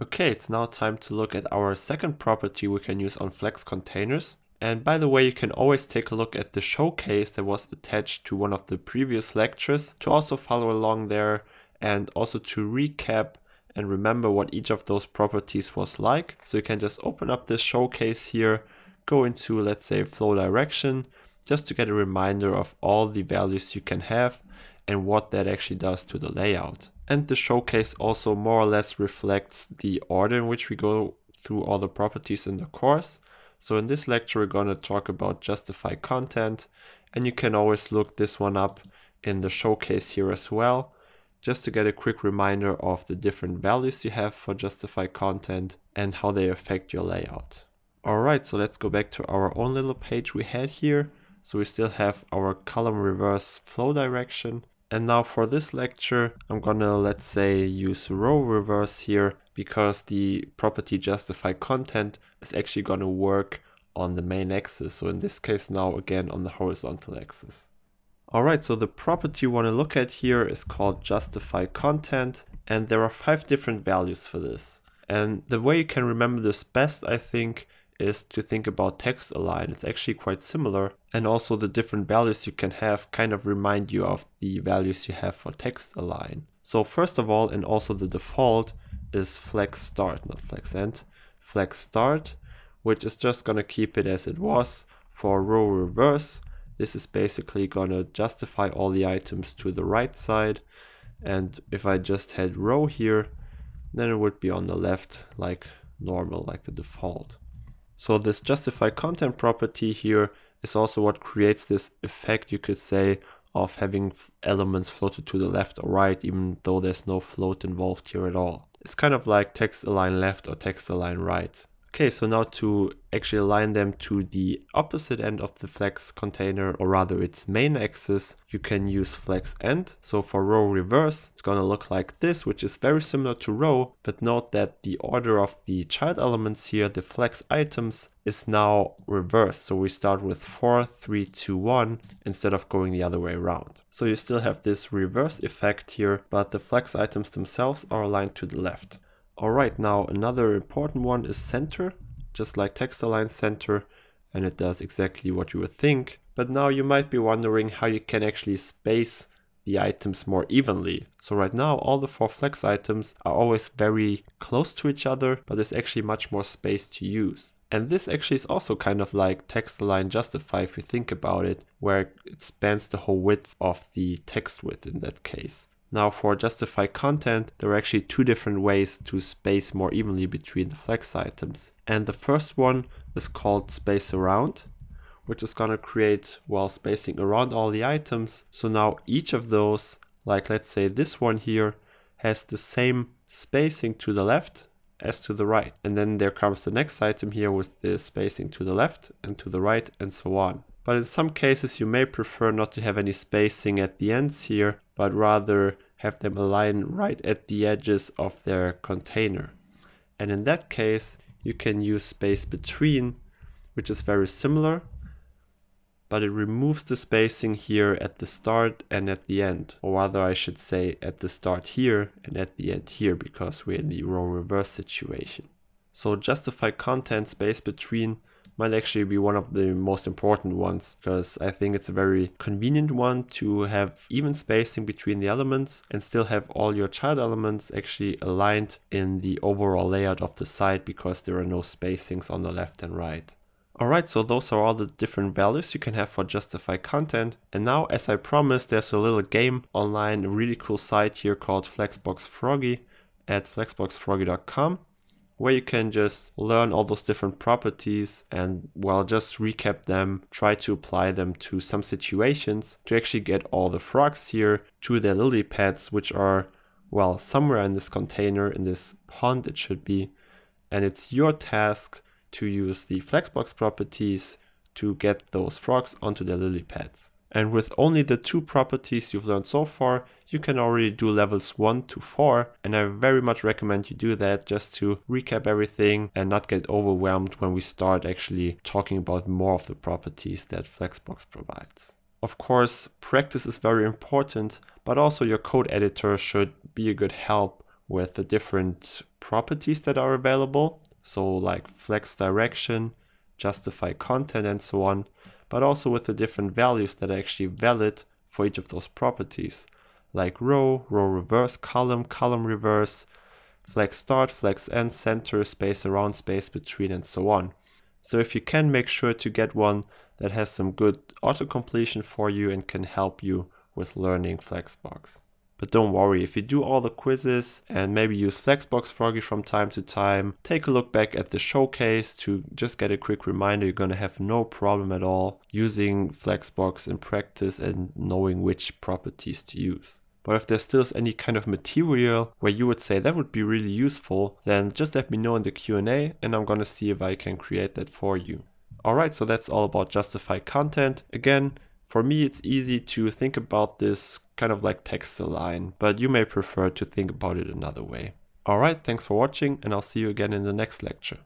Okay, it's now time to look at our second property we can use on Flex containers. And by the way, you can always take a look at the showcase that was attached to one of the previous lectures to also follow along there and also to recap and remember what each of those properties was like. So you can just open up this showcase here, go into let's say flow direction, just to get a reminder of all the values you can have and what that actually does to the layout. And the showcase also more or less reflects the order in which we go through all the properties in the course. So in this lecture, we're going to talk about justify content, and you can always look this one up in the showcase here as well, just to get a quick reminder of the different values you have for justify content and how they affect your layout. Alright, so let's go back to our own little page we had here. So we still have our column reverse flow direction and now for this lecture, I'm gonna, let's say, use row reverse here because the property justify content is actually gonna work on the main axis. So in this case now, again, on the horizontal axis. All right, so the property you wanna look at here is called justify content. And there are five different values for this. And the way you can remember this best, I think, is to think about text align. It's actually quite similar. And also the different values you can have kind of remind you of the values you have for text align. So first of all, and also the default is flex start, not flex end, flex start, which is just gonna keep it as it was. For row reverse, this is basically gonna justify all the items to the right side. And if I just had row here, then it would be on the left like normal, like the default. So this justify content property here is also what creates this effect, you could say, of having elements floated to the left or right, even though there's no float involved here at all. It's kind of like text align left or text align right. Okay, so now to actually align them to the opposite end of the flex container, or rather its main axis, you can use flex end. So for row reverse, it's gonna look like this, which is very similar to row, but note that the order of the child elements here, the flex items, is now reversed. So we start with 4, 3, 2, 1, instead of going the other way around. So you still have this reverse effect here, but the flex items themselves are aligned to the left. Alright, now another important one is center, just like text align center, and it does exactly what you would think. But now you might be wondering how you can actually space the items more evenly. So right now all the four flex items are always very close to each other, but there's actually much more space to use. And this actually is also kind of like text align justify if you think about it, where it spans the whole width of the text width in that case. Now for justify content, there are actually two different ways to space more evenly between the flex items. And the first one is called space around, which is going to create while spacing around all the items. So now each of those, like let's say this one here, has the same spacing to the left as to the right. And then there comes the next item here with the spacing to the left and to the right and so on. But in some cases you may prefer not to have any spacing at the ends here but rather have them align right at the edges of their container. And in that case, you can use space between, which is very similar, but it removes the spacing here at the start and at the end, or rather I should say at the start here and at the end here, because we're in the row reverse situation. So justify content space between might actually be one of the most important ones because I think it's a very convenient one to have even spacing between the elements and still have all your child elements actually aligned in the overall layout of the site because there are no spacings on the left and right. Alright, so those are all the different values you can have for justify content. And now, as I promised, there's a little game online, a really cool site here called Flexbox Froggy at flexboxfroggy.com where you can just learn all those different properties and well just recap them try to apply them to some situations to actually get all the frogs here to their lily pads which are well somewhere in this container in this pond it should be. And it's your task to use the flexbox properties to get those frogs onto their lily pads. And with only the two properties you've learned so far you can already do levels 1 to 4 and I very much recommend you do that just to recap everything and not get overwhelmed when we start actually talking about more of the properties that Flexbox provides. Of course, practice is very important, but also your code editor should be a good help with the different properties that are available. So like flex direction, justify content and so on, but also with the different values that are actually valid for each of those properties, like row, row reverse, column, column reverse, flex start, flex end, center, space around, space between, and so on. So if you can make sure to get one that has some good auto completion for you and can help you with learning Flexbox. But don't worry, if you do all the quizzes and maybe use Flexbox Froggy from time to time, take a look back at the showcase to just get a quick reminder you're going to have no problem at all using Flexbox in practice and knowing which properties to use. But if there still is any kind of material where you would say that would be really useful, then just let me know in the Q&A and I'm going to see if I can create that for you. Alright, so that's all about justify content. Again, for me, it's easy to think about this kind of like text align, but you may prefer to think about it another way. Alright, thanks for watching and I'll see you again in the next lecture.